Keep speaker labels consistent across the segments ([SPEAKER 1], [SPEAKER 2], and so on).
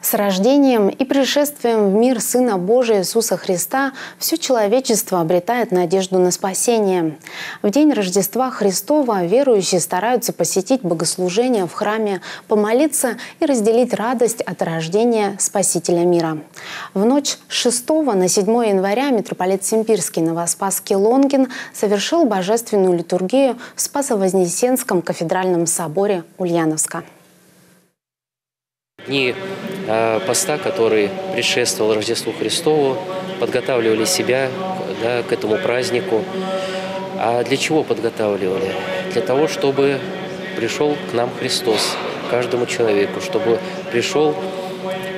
[SPEAKER 1] С рождением и пришествием в мир Сына Божия Иисуса Христа все человечество обретает надежду на спасение. В день Рождества Христова верующие стараются посетить богослужение в храме, помолиться и разделить радость от рождения Спасителя мира. В ночь 6 на 7 января митрополит Симпирский Новоспасский Лонгин совершил божественную литургию в Спасо-Вознесенском кафедральном соборе Ульяновска.
[SPEAKER 2] Дни поста, который предшествовал Рождеству Христову, подготавливали себя да, к этому празднику. А для чего подготавливали? Для того, чтобы пришел к нам Христос, каждому человеку, чтобы пришел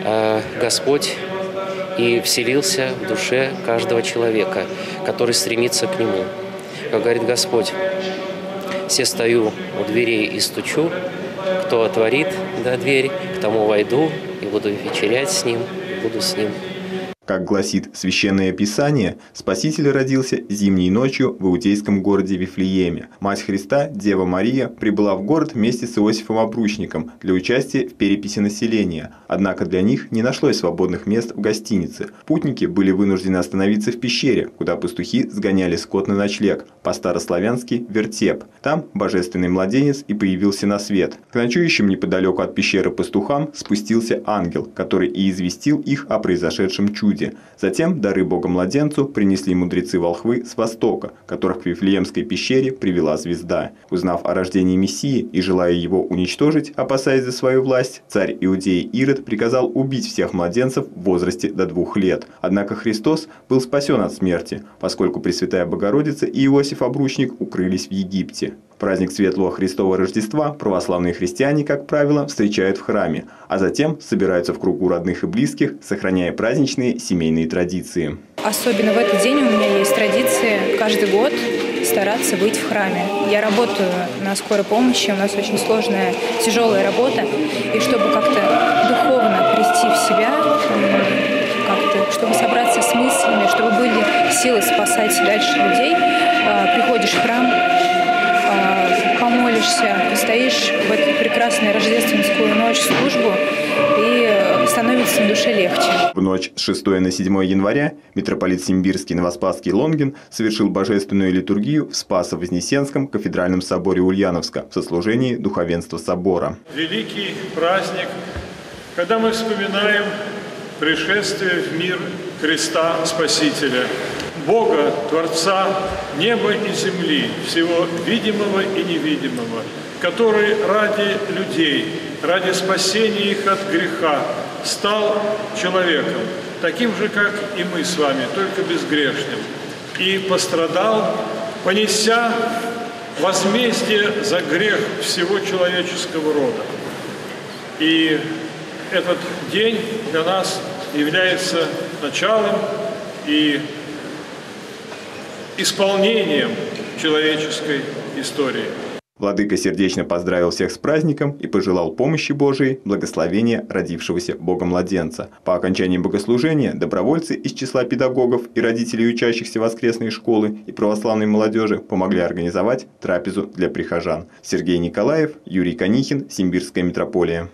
[SPEAKER 2] э, Господь и вселился в душе каждого человека, который стремится к Нему. Как говорит Господь, все стою у дверей и стучу, кто отворит да, дверь, к тому войду и буду вечерять с ним, буду с ним
[SPEAKER 3] как гласит Священное Писание, Спаситель родился зимней ночью в иудейском городе Вифлееме. Мать Христа, Дева Мария, прибыла в город вместе с Иосифом Обручником для участия в переписи населения. Однако для них не нашлось свободных мест в гостинице. Путники были вынуждены остановиться в пещере, куда пастухи сгоняли скот на ночлег, по-старославянски «вертеп». Там божественный младенец и появился на свет. К ночующим неподалеку от пещеры пастухам спустился ангел, который и известил их о произошедшем чуде люди. Затем дары Бога-младенцу принесли мудрецы-волхвы с востока, которых к Вифлеемской пещере привела звезда. Узнав о рождении Мессии и желая его уничтожить, опасаясь за свою власть, царь Иудеи Ирод приказал убить всех младенцев в возрасте до двух лет. Однако Христос был спасен от смерти, поскольку Пресвятая Богородица и Иосиф Обручник укрылись в Египте праздник Светлого Христова Рождества православные христиане, как правило, встречают в храме, а затем собираются в кругу родных и близких, сохраняя праздничные семейные традиции.
[SPEAKER 4] Особенно в этот день у меня есть традиция каждый год стараться быть в храме. Я работаю на скорой помощи, у нас очень сложная, тяжелая работа, и чтобы как-то духовно прийти в себя, как-то, чтобы собраться с мыслями, чтобы были силы спасать дальше людей, а, приходишь в храм, помолишься, стоишь в эту прекрасную рождественскую ночь службу, и становится на душе легче.
[SPEAKER 3] В ночь с 6 на 7 января митрополит Симбирский Новоспасский Лонгин совершил божественную литургию в Спасо-Вознесенском кафедральном соборе Ульяновска в сослужении духовенства собора.
[SPEAKER 5] Великий праздник, когда мы вспоминаем пришествие в мир Христа Спасителя – Бога, Творца неба и земли, всего видимого и невидимого, который ради людей, ради спасения их от греха стал человеком, таким же, как и мы с вами, только безгрешным, и пострадал, понеся возмездие за грех всего человеческого рода. И этот день для нас является началом и исполнением человеческой истории.
[SPEAKER 3] Владыка сердечно поздравил всех с праздником и пожелал помощи Божией, благословения родившегося Бога-младенца. По окончании богослужения добровольцы из числа педагогов и родителей учащихся воскресной школы и православной молодежи помогли организовать трапезу для прихожан. Сергей Николаев, Юрий Конихин, Симбирская митрополия.